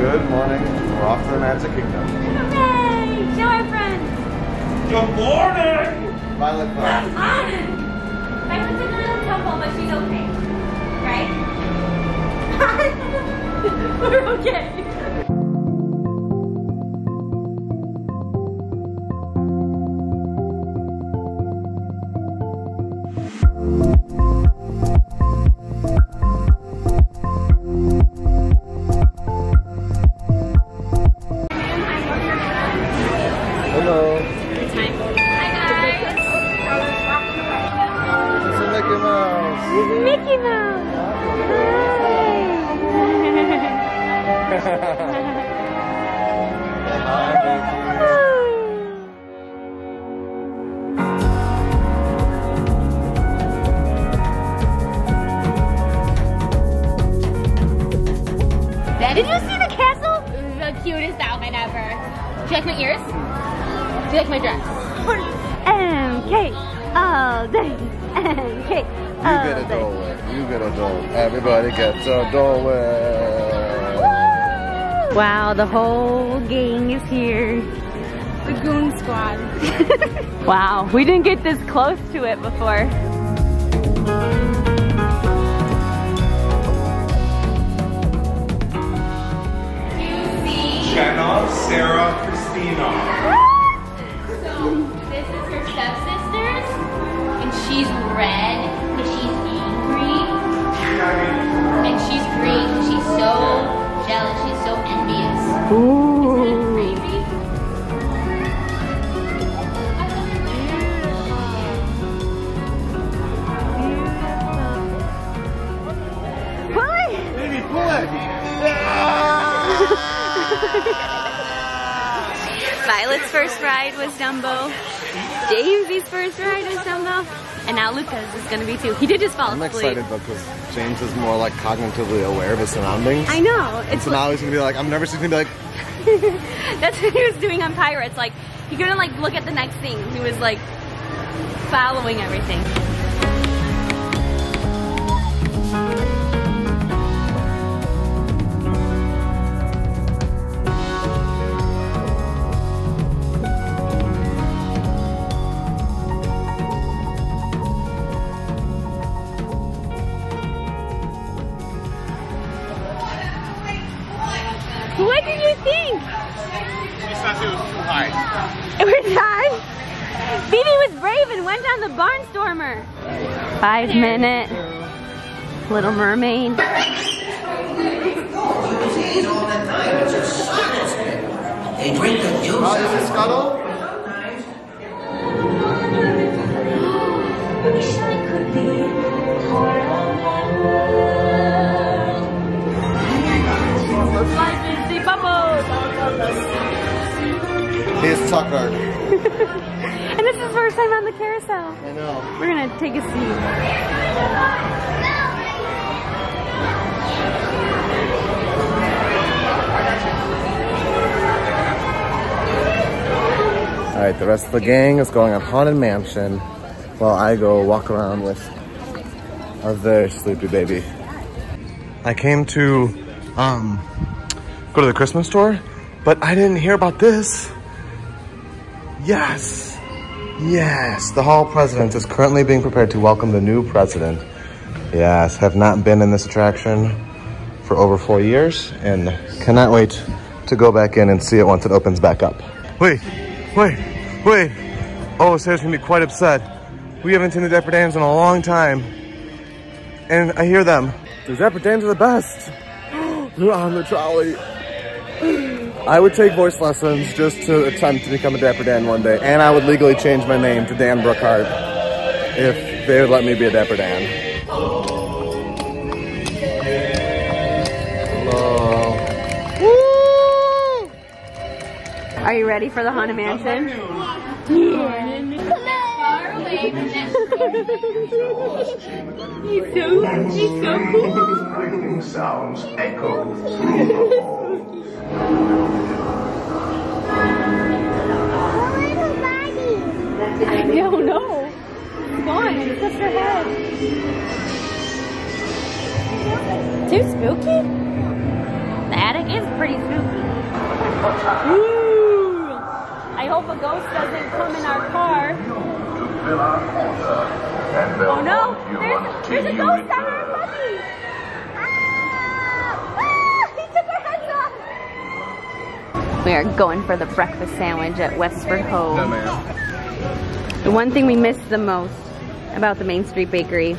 Good morning. We're off to the Magic Kingdom. Hooray! Show our friends. Good morning! Violet Park. Violet's in a little tumble, but she's okay. Right? We're okay. Hi guys. A Mickey Mouse. Mickey Mouse. Did you see the castle? The cutest outfit ever. Do you like my ears? Do you like my dress? MK all day. MK You uh, get a Dole Whip. You get a Dole. Everybody gets a Dole Whip. Wow, the whole gang is here. The Goon Squad. Wow, we didn't get this close to it before. Jenna, Sarah, Christina. Red because she's angry, and she's green because she's so jealous, she's so envious. It. Violet's first ride was Dumbo. James's first ride was Dumbo. And now Luca's is gonna be too. He did just fall I'm asleep. excited though because James is more like cognitively aware of his surroundings. I know. It's So now he's gonna be like, I'm nervous. He's gonna be like, That's what he was doing on Pirates. Like he couldn't like look at the next thing. He was like following everything. Phoebe was brave and went down the barnstormer. Five minute Little Mermaid. They drink the juice. oh, is it Scuttle? Life is the bubble. Here's Tucker. This is the first time on the carousel. I know. We're gonna take a seat. All right, the rest of the gang is going on Haunted Mansion while I go walk around with a very sleepy baby. I came to um, go to the Christmas store, but I didn't hear about this. Yes, yes, the Hall President is currently being prepared to welcome the new president. Yes, have not been in this attraction for over four years and cannot wait to go back in and see it once it opens back up. Wait, wait, wait. Oh, Sarah's gonna be quite upset. We haven't seen the Dapper Dans in a long time. And I hear them. The Dapper Dans are the best. They're on the trolley. I would take voice lessons just to attempt to become a Dapper Dan one day. And I would legally change my name to Dan Brookhart if they would let me be a Dapper Dan. Hello. Woo! Are you ready for the Haunted Mansion? Far away from that He's so, he's so cool. Sounds echo through the hall. I don't know. It's gone. It's just her head. Too spooky? The attic is pretty spooky. Ooh. I hope a ghost doesn't come in our car. Oh no, there's, there's a ghost our puppy. Ah! Ah! He took our heads off. We are going for the breakfast sandwich at Westward Ho. The one thing we miss the most about the Main Street Bakery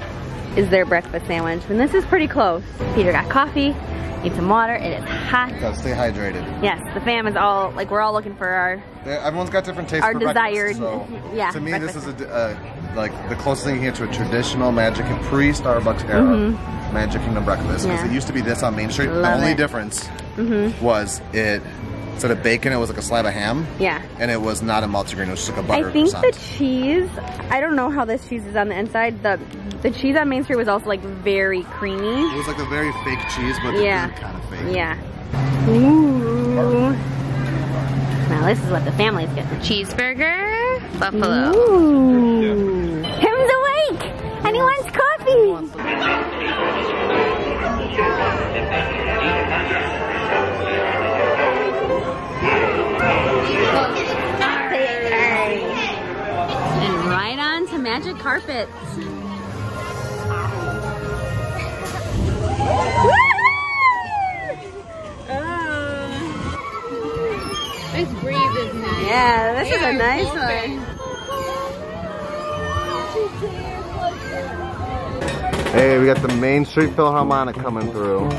is their breakfast sandwich. And this is pretty close. Peter got coffee, need some water. And It is hot. Gotta stay hydrated. Yes, the fam is all, like we're all looking for our, Yeah, Everyone's got different tastes Our for desired- so yeah, To me, this is a, uh, like the closest thing here to a traditional Magic and pre-Starbucks era Magic Kingdom breakfast. Because. Yeah. it used to be this on Main Street. the only it. difference Mm-hmm. was it instead of bacon, it was like a slab of ham, yeah. and it was not a multigrain. It was just like a butter I think the cheese, I don't know how this cheese is on the inside. The the cheese on Main Street was also like very creamy. It was like a very fake cheese, but Yeah. kind of fake. Yeah. Ooh. Now this is what the family's getting. Cheeseburger, buffalo. Ooh. Him's awake and he wants coffee. And right on to magic carpets. This ah. breeze is nice. Yeah, this is a nice open. one. Hey, we got the Main Street Philharmonic coming through.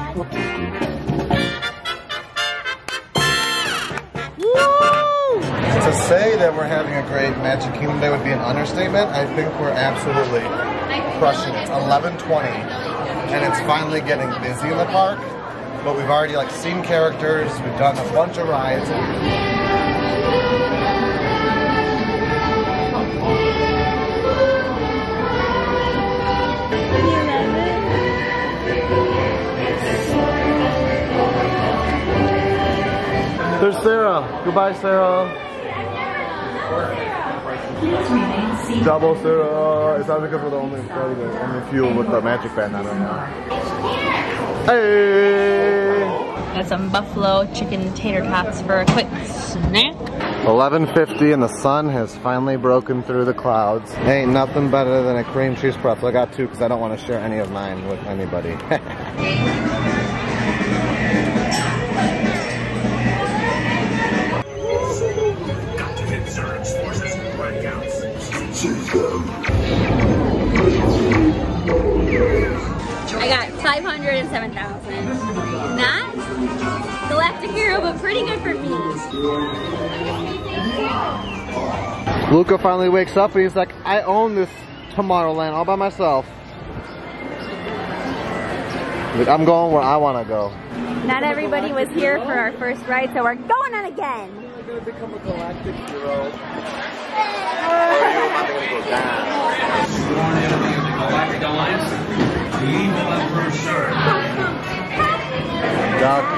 Say that we're having a great Magic Kingdom Day would be an understatement. I think we're absolutely crushing it. It's 11:20, and it's finally getting busy in the park. But we've already like seen characters. We've done a bunch of rides. There's Sarah. Goodbye, Sarah. Double Sarah. Uh, it's not because we're the only, probably the only few with the magic band on right now. Hey! Got some buffalo chicken tater tots for a quick snack. 11.50 and the sun has finally broken through the clouds. Ain't nothing better than a cream cheese pretzel. I got two because I don't want to share any of mine with anybody. 507,000. Not galactic hero, but pretty good for me. Luca finally wakes up and he's like, I own this Tomorrowland all by myself. Like, I'm going where I want to go. Not everybody was here for our first ride, so we're going on again. I'm gonna become a galactic hero. Or you want me to go down? Sworn enemy of the Galactic Alliance, the evil Emperor Sir.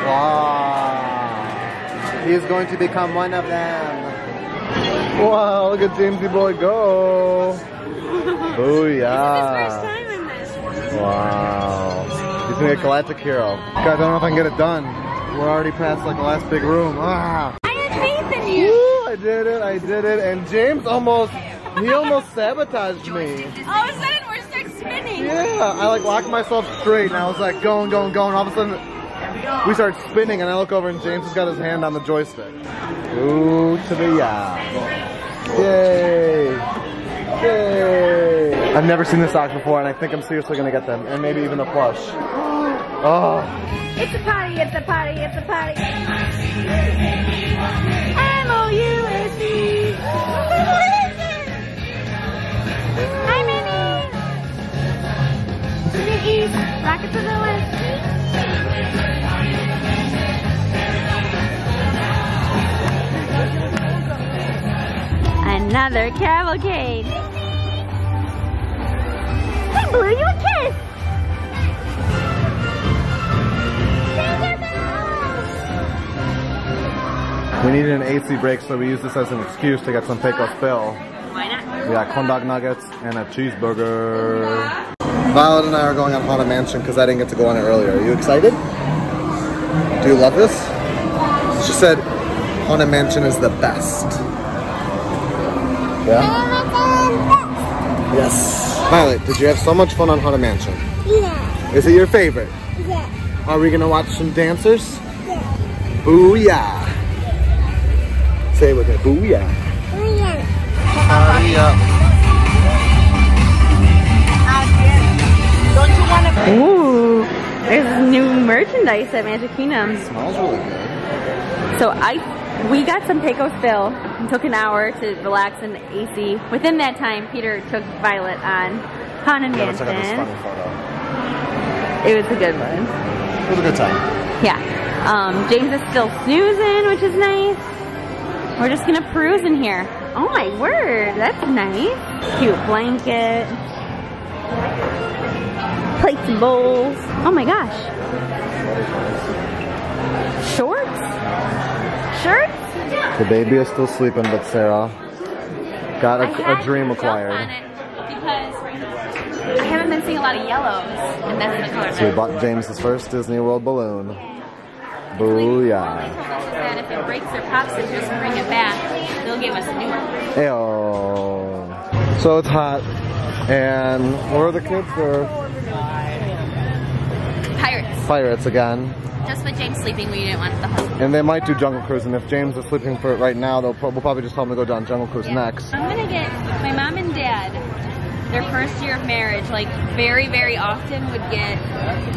Claw. He's going to become one of them. Wow, look at Jamesy boy go. Booyah. time in this. Wow. He's gonna get Galactic Hero. God, I don't know if I can get it done. We're already past like the last big room. Ah. I had faith in you. Woo, I did it, I did it. And James almost, he almost sabotaged me. All spinning. Yeah, I like locked myself straight and I was like going, going, going. All of a sudden, we start spinning and I look over and James has got his hand on the joystick. Ooh, to the yeah. Yay. Yay. I've never seen the socks before and I think I'm seriously gonna get them. And maybe even the plush. Oh. It's a party, it's a party, it's a party. The east, the west. Another cavalcade. I blew you a kiss. We needed an AC break, so we used this as an excuse to get some Pecos Bill. Why not? We got corn dog nuggets and a cheeseburger. Violet and I are going on Haunted Mansion because I didn't get to go on it earlier. Are you excited? Do you love this? She said Haunted Mansion is the best. Yeah? Yes. Violet, did you have so much fun on Haunted Mansion? Yeah. Is it your favorite? Yeah. Are we gonna watch some dancers? Yeah. Booyah! Say it with me, booyah. Oh, yeah. Up. Ooh, there's new merchandise at Magic Kingdom. Smells really good. So I, we got some Pecos Bill and took an hour to relax in the AC. Within that time, Peter took Violet on Haunted Yeah, let's check out this Mansion. It was a good one. It was a good time. Yeah. Um, James is still snoozing, which is nice. We're just gonna peruse in here. Oh my word, that's nice. Cute blanket. Plates and bowls. Oh my gosh. Shorts? Shirts? The baby is still sleeping, but Sarah got a, a dream to jump on acquired. Because I haven't been seeing a lot of yellows, and that's the color So we bought James's first Disney World balloon. They Booyah. told us that if it breaks or pops it, just bring it back. They'll give us a new one. Ayo. So it's hot. And where are the kids? They're Pirates. pirates again. Just with James sleeping, we didn't want the husband. And they might do Jungle Cruise. And if James is sleeping for it right now, they'll pro- we'll probably just tell him to go down Jungle Cruise next. I'm gonna get my mom and dad. Their first year of marriage, like very, very often, would get,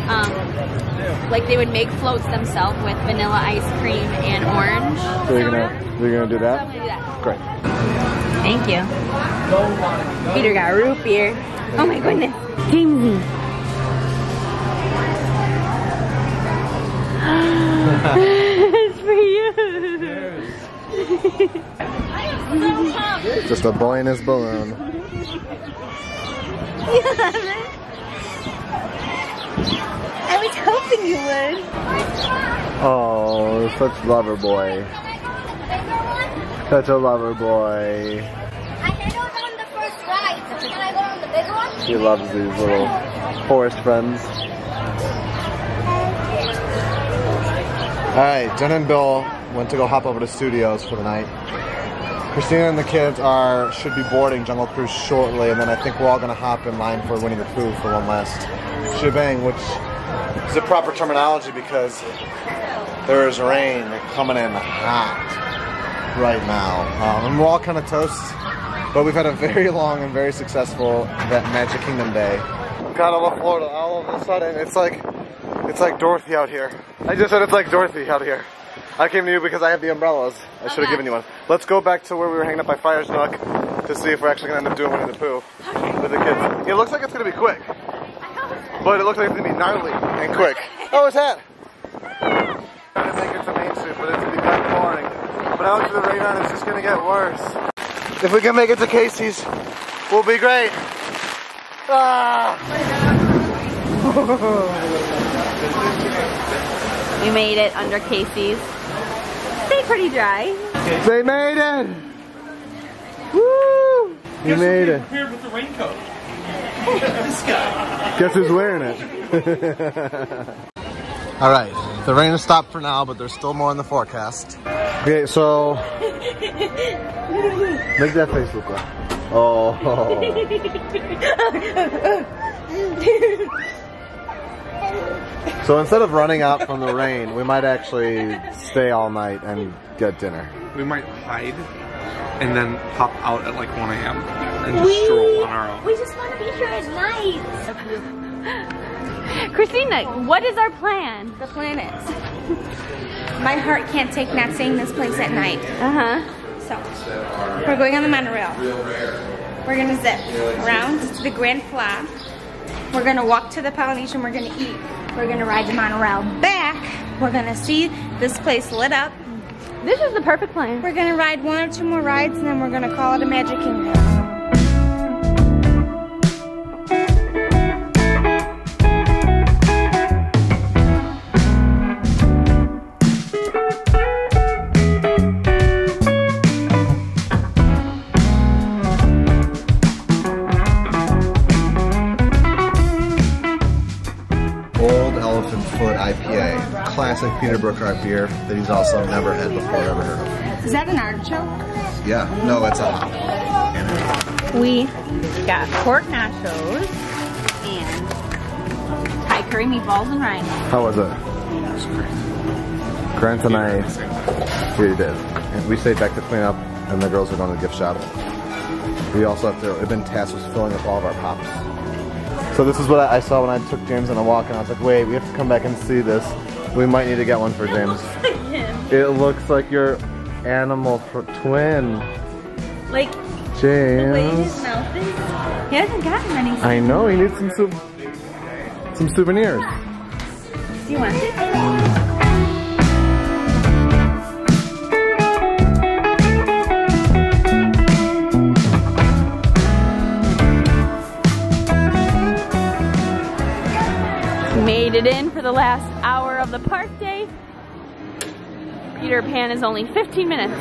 um, like they would make floats themselves with vanilla ice cream and orange. So you're gonna you're gonna do So I'm gonna that? do that. Great. Thank you. Peter got root beer. Oh my goodness. Jamesy. It's for you. Just a boy in his balloon. I was hoping you would. Oh, such lover boy. Such a lover boy. I can go on the first ride. Can I go on the big one? He loves these little forest friends. Alright, Jen and Bill went to go hop over to studios for the night. Christina and the kids are should be boarding Jungle Cruise shortly, and then I think we're all gonna hop in line for Winnie the Pooh for one last shebang, which is a proper terminology because there is rain coming in hot right now. Um, and we're all kind of toast, but we've had a very long and very successful that Magic Kingdom day. I love Florida. All of a sudden, it's like it's like Dorothy out here. I just said it's like Dorothy out here. I came to you because I have the umbrellas. I should have given you one. Let's go back to where we were hanging up by Friar's Nook to see if we're actually gonna end up doing Winnie the Pooh with the kids. It looks like it's gonna be quick, but it looks like it's gonna be gnarly and quick. Oh, his hat. Trying to make it to Main Street, but it's gonna be kind of boring. But out to the radar, it's just gonna get worse. If we can make it to Casey's, we'll be great. Ah! We made it under Casey's. Stayed pretty dry. They made it! Woo! You made it. Here with the raincoat. this guy. Guess who's wearing it? All right, the rain has stopped for now, but there's still more in the forecast. Okay, so make that face look like. Oh. So instead of running out from the rain, we might actually stay all night and get dinner. We might hide and then pop out at like 1 a.m. and just stroll on our own. We just want to be here at night. Christina, what is our plan? The plan is, my heart can't take not seeing this place at night. Uh huh. So, we're going on the monorail. We're gonna zip around to the Grand Pla. We're gonna walk to the Polynesian. We're gonna eat. We're gonna ride the monorail back. We're gonna see this place lit up. This is the perfect plan. We're gonna ride one or two more rides, and then we're gonna call it a Magic Kingdom. Classic Peter Brookhart beer that he's also never had before, ever heard of. Is that an artichoke? Yeah, no, it's a hop. We got pork nachos and Thai curry meatballs and rice. How was it? Grant and I, we did. And we stayed back to clean up, and the girls were going to the gift shop. We also have to, have been tasked with filling up all of our pops. So this is what I saw when I took James on a walk, and I was like, wait, we have to come back and see this. We might need to get one for James. It looks like your animal for twin, Like the way his James. mouth is. He hasn't gotten many. I know, he needs some sou- some souvenirs. Do you want it? Made it in for the last hour of the park day. Peter Pan is only 15 minutes.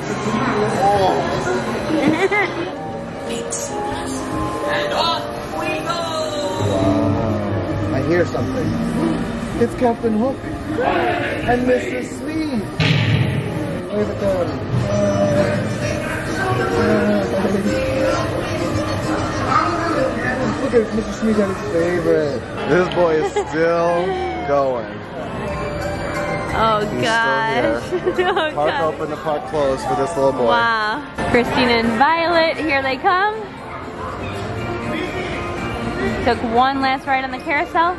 And off we go! Wow. I hear something. It's Captain Hook and Mrs. Smee. Wave it down. Look at Mrs. Smee got his favorite. This boy is still going. Oh He's gosh. oh Park open, the park closed for this little boy. Wow. Christina and Violet, here they come. Took one last ride on the carousel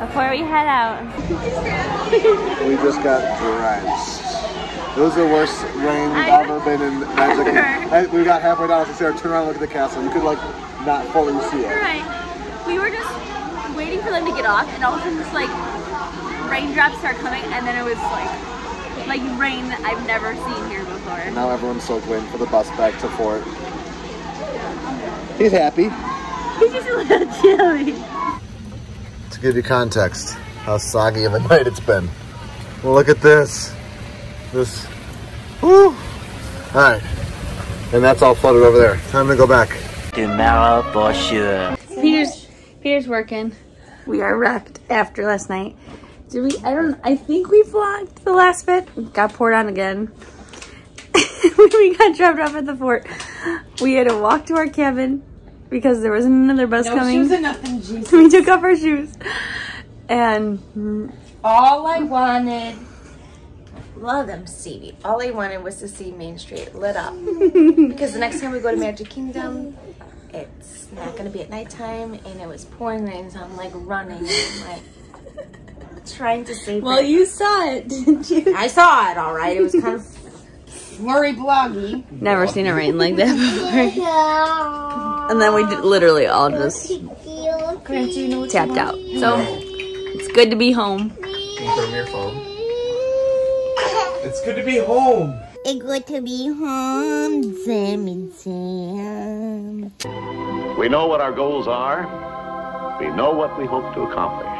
before we head out. We just got drenched. It was the worst rain we've I- ever been in Magic. I- we got halfway down, so Sarah turned around and looked at the castle. You could like not fully see it. Right. We were just waiting for them to get off, and all of a sudden, just like raindrops start coming, and then it was like like rain that I've never seen here before. Now everyone's soaked waiting for the bus back to Fort. He's happy. He's just a little chilly. To give you context, how soggy of a night it's been. Well, look at this. This. Woo! Alright. And that's all flooded over there. Time to go back. Tomorrow for sure. Peter's Peter's working. We are wrecked after last night. Did we? I don't. I think we vlogged the last bit. Got poured on again. we got dropped off at the fort, we had to walk to our cabin because there wasn't another bus coming. shoes nothing, Jesus. we took off our shoes, and All I wanted, love them, Stevie. All I wanted was to see Main Street lit up. because the next time we go to Magic Kingdom, it's not gonna be at nighttime, and it was pouring rain, so I'm like running, I'm like trying to save. well, it. you saw it, didn't you? I saw it, all right. It was kind of flurry bloggy. Never seen it rain like that before. and then we did, literally all just Grant, do you know what tapped out. So it's good to be home. Confirm your phone. It's good to be home. It's good to be home, Sammy Sam. We know what our goals are. We know what we hope to accomplish.